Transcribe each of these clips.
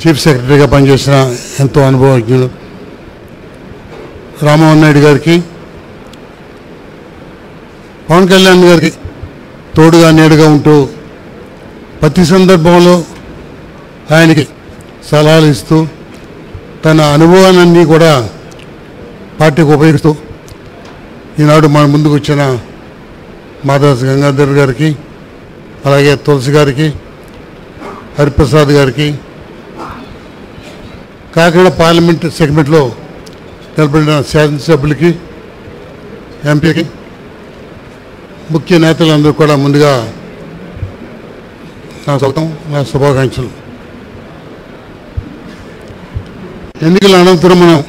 Chief సెక్రటరీగా పనిచేసిన ఎంతో అనుభవజ్ఞులు రామ్మోహన్ నాయుడు గారికి పవన్ కళ్యాణ్ గారికి తోడుగా నేడుగా ఉంటూ ప్రతి సందర్భంలో ఆయనకి సలహాలు ఇస్తూ తన అనుభవాలన్నీ కూడా పార్టీకి ఉపయోగిస్తూ ఈనాడు మన ముందుకు వచ్చిన మాధవస్ గంగాధర్ గారికి అలాగే తులసి గారికి హరిప్రసాద్ గారికి కాకినాడ పార్లమెంట్ సెగ్మెంట్లో నిలబడిన శాసనసభ్యులకి ఎంపీకి ముఖ్య నేతలందరూ కూడా ముందుగా నా స్వాగతం నా శుభాకాంక్షలు. ఎన్నికల అనంతరం మనం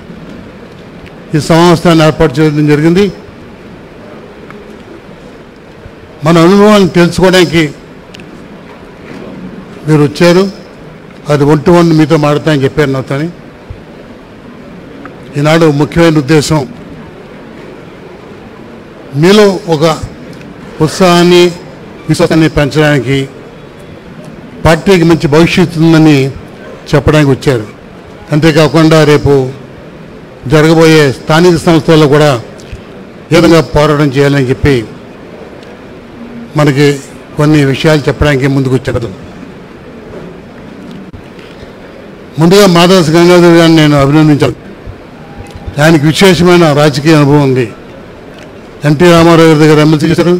ఈ సమావేశాన్ని ఏర్పాటు చేయడం జరిగింది. మన అనుభవాన్ని తెలుసుకోవడానికి మీరు వచ్చారు. అది ఒంటి వన్ మీతో మాడతానని చెప్పారు నాతోని ఈనాడు ముఖ్యమైన ఉద్దేశం మీలో ఒక ఉత్సాహాన్ని విశ్వాసాన్ని పెంచడానికి పార్టీకి మంచి భవిష్యత్తు ఉందని చెప్పడానికి వచ్చారు. అంతేకాకుండా రేపు జరగబోయే స్థానిక సంస్థల్లో కూడా ఏ విధంగా పోరాటం చేయాలని చెప్పి మనకి కొన్ని విషయాలు చెప్పడానికి ముందుకు వచ్చారు. ముందుగా మాధవస్ గంగాధర్ గారిని నేను అభినందించాను ఆయనకి విశేషమైన రాజకీయ అనుభవం ఉంది. ఎన్టీ రామారావు గారి దగ్గర ఎమ్మెల్సీ చేశారు.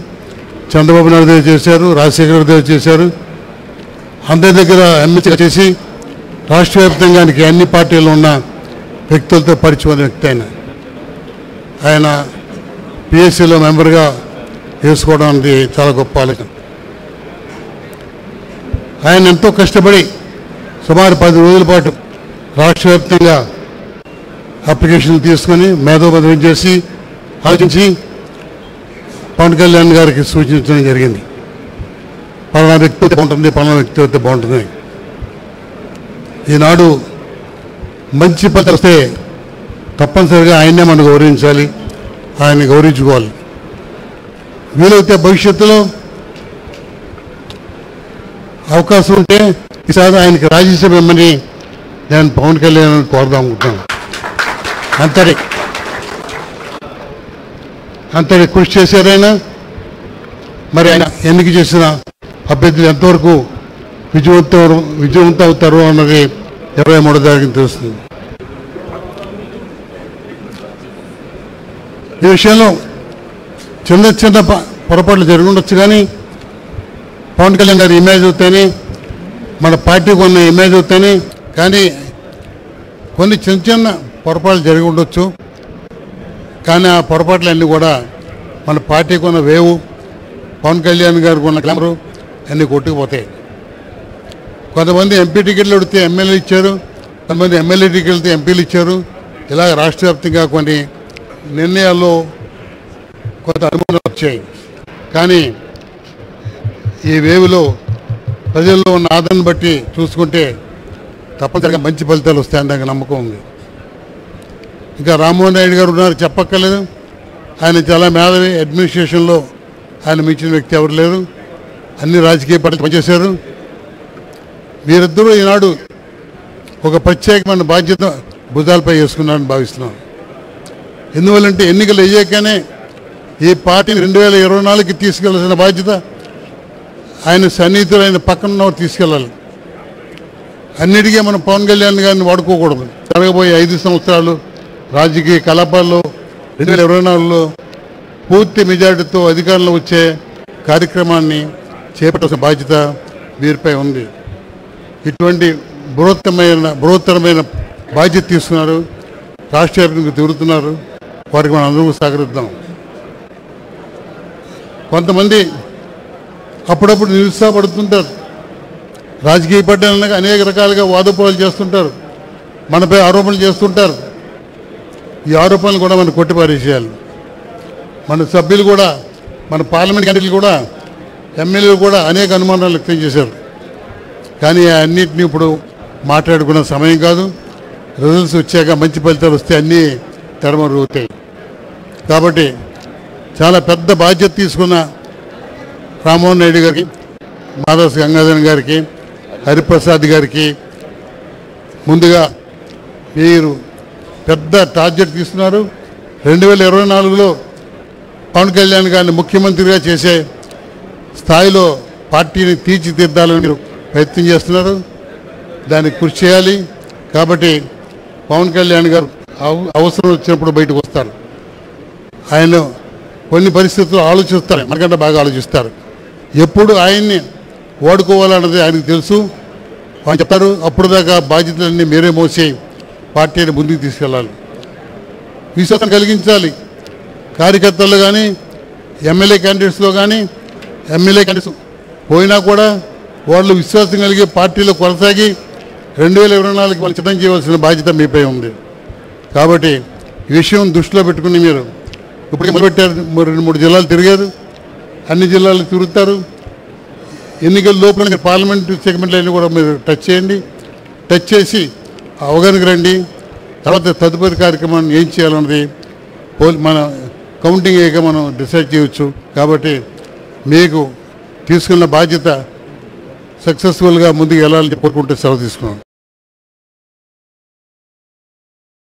చంద్రబాబు నాయుడు దగ్గర చేశారు. రాజశేఖర గారి దగ్గర చేశారు. అందరి దగ్గర ఎమ్మెల్సీ చేసి రాష్ట్ర వ్యాప్తంగా ఆయనకి అన్ని పార్టీలు ఉన్న వ్యక్తులతో పరిచయం వ్యక్తి ఆయన. ఆయన పిఎస్సిలో మెంబర్గా వేసుకోవడం అనేది చాలా గొప్ప ఆలోచన. ఆయన ఎంతో కష్టపడి సుమారు పది రోజుల పాటు రాష్ట్ర వ్యాప్తంగా అప్లికేషన్లు తీసుకొని మేధోబద్ధం చేసి ఆలోచించి పవన్ కళ్యాణ్ గారికి సూచించడం జరిగింది. పలానా వ్యక్తి బాగుంటుంది పలానా వ్యక్తి అయితే బాగుంటుంది. ఈనాడు మంచి పత్ర వస్తే తప్పనిసరిగా ఆయన్నే మనం గౌరవించాలి ఆయన్ని గౌరవించుకోవాలి. వీలైతే భవిష్యత్తులో అవకాశం ఉంటే ఈసారి ఆయనకి రాజ్యసభ ఇమ్మని నేను పవన్ కళ్యాణ్ కోరదాం అనుకుంటున్నాను అంతటి. అంతటి కృషి చేశారైనా మరి ఆయన ఎన్నిక చేసిన అభ్యర్థులు ఎంతవరకు విజయవంతం విజయవంతం అవుతారు అన్నది ఇరవై మూడో తారీఖున తెలుస్తుంది. ఈ విషయంలో చిన్న చిన్న పొరపాట్లు జరిగి ఉండొచ్చు కానీ పవన్ కళ్యాణ్ గారి ఇమేజ్ అవుతాయని మన పార్టీకి ఉన్న ఇమేజ్ అవుతాయి కానీ కొన్ని చిన్న చిన్న పొరపాట్లు జరిగి ఉండొచ్చు. కానీ ఆ పొరపాట్లన్నీ కూడా మన పార్టీకి ఉన్న వేవు పవన్ కళ్యాణ్ గారికి ఉన్న గ్లామరు అన్నీ కొట్టుకుపోతాయి. కొంతమంది ఎంపీ టికెట్లు అడిగితే ఎమ్మెల్యే ఇచ్చారు కొంతమంది ఎమ్మెల్యే టికెట్లతో ఎంపీలు ఇచ్చారు. ఇలా రాష్ట్ర వ్యాప్తంగా కొన్ని నిర్ణయాల్లో కొంత అనుమానాలు వచ్చాయి. కానీ ఈ వేవులో ప్రజల్లో ఉన్న ఆదరణ బట్టి చూసుకుంటే తప్పనిసరిగా మంచి ఫలితాలు వస్తాయని దానికి నమ్మకం ఉంది. ఇంకా రామ్మోహన్ నాయుడు గారు ఉన్నారు చెప్పక్కర్లేదు. ఆయన చాలా మేధావి అడ్మినిస్ట్రేషన్లో ఆయన మించిన వ్యక్తి ఎవరు లేరు. అన్ని రాజకీయ పార్టీలు పనిచేశారు. వీరిద్దరూ ఈనాడు ఒక ప్రత్యేకమైన బాధ్యత భుజాలపై వేసుకున్నారని భావిస్తున్నాను ఎందువల్లంటే ఎన్నికలు అయ్యాకనే ఈ పార్టీని రెండు వేల ఇరవై నాలుగుకి తీసుకెళ్ళాల్సిన బాధ్యత ఆయన సన్నిహితులైన పక్కన తీసుకెళ్ళాలి. అన్నిటికీ మనం పవన్ కళ్యాణ్ గారిని వాడుకోకూడదు. జరగబోయే ఐదు సంవత్సరాలు రాజకీయ కలాపాల్లో రెండు వేల ఇరవై నాలుగులో పూర్తి మెజార్టీతో అధికారంలో వచ్చే కార్యక్రమాన్ని చేపట్టాల్సిన బాధ్యత వీరిపై ఉంది. ఇటువంటి బృహత్తమైన బృహత్తరమైన బాధ్యత తీసుకున్నారు. రాష్ట్ర వ్యాప్తంగా తిరుగుతున్నారు. వారికి మనం అందరూ సహకరిద్దాం. కొంతమంది అప్పుడప్పుడు నిరుత్సాహపడుతుంటారు. రాజకీయ పార్టీలు అనేక రకాలుగా వాదోపాలు చేస్తుంటారు. మనపై ఆరోపణలు చేస్తుంటారు. ఈ ఆరోపణలు కూడా మనం కొట్టిపారేసేయాలి. మన సభ్యులు కూడా మన పార్లమెంట్ కంట్రీలు కూడా ఎమ్మెల్యేలు కూడా అనేక అనుమానాలు వ్యక్తం చేశారు. కానీ అన్నిటిని ఇప్పుడు మాట్లాడుకున్న సమయం కాదు. రిజల్ట్స్ వచ్చాక మంచి ఫలితాలు వస్తే అన్నీ తెరమరుగుతాయి కాబట్టి చాలా పెద్ద బాధ్యత తీసుకున్న రామ్మోహన్ నాయుడు గారికి మాధవస్ గంగాధరన్ గారికి హరిప్రసాద్ గారికి ముందుగా మీరు పెద్ద టార్గెట్ తీసుకున్నారు. రెండు వేల ఇరవై నాలుగులో పవన్ కళ్యాణ్ గారిని ముఖ్యమంత్రిగా చేసే స్థాయిలో పార్టీని తీర్చిదిద్దాలని మీరు ప్రయత్నం చేస్తున్నారు. దానికి కృషి చేయాలి. కాబట్టి పవన్ కళ్యాణ్ గారు అవ- అవసరం వచ్చినప్పుడు బయటకు వస్తారు. ఆయన కొన్ని పరిస్థితుల్లో ఆలోచిస్తారు. మనకంటే బాగా ఆలోచిస్తారు. ఎప్పుడు ఆయన్ని ఓడుకోవాలన్నది ఆయనకు తెలుసు. వాళ్ళు చెప్తారు అప్పుడు దాకా బాధ్యతలన్నీ మీరే మోసే పార్టీని ముందుకు తీసుకెళ్ళాలి. విశ్వాసం కలిగించాలి. కార్యకర్తల్లో కానీ ఎమ్మెల్యే క్యాండిడేట్స్లో కానీ ఎమ్మెల్యే క్యాండిడేట్స్ పోయినా కూడా వాళ్ళు విశ్వాసం కలిగి పార్టీలో కొనసాగి రెండు వేల ఇరవై నాలుగు వాళ్ళు సిద్ధం చేయవలసిన బాధ్యత మీపై ఉంది. కాబట్టి ఈ విషయం దృష్టిలో పెట్టుకుని మీరు ఇప్పటికే మొదలుపెట్టారు రెండు మూడు జిల్లాలు తిరిగారు. అన్ని జిల్లాలు తిరుగుతారు. ఎన్నికల లోపల పార్లమెంట్ సెగ్మెంట్లన్నీ కూడా మీరు టచ్ చేయండి. టచ్ చేసి అవగాహనకు రండి. తర్వాత తదుపరి కార్యక్రమాన్ని ఏం చేయాలన్నది పోల్ మన కౌంటింగ్ అయ్యాక మనం డిసైడ్ చేయవచ్చు కాబట్టి మీకు తీసుకున్న బాధ్యత సక్సెస్ఫుల్గా ముందుకు వెళ్ళాలని కోరుకుంటే సెలవు తీసుకున్నాను.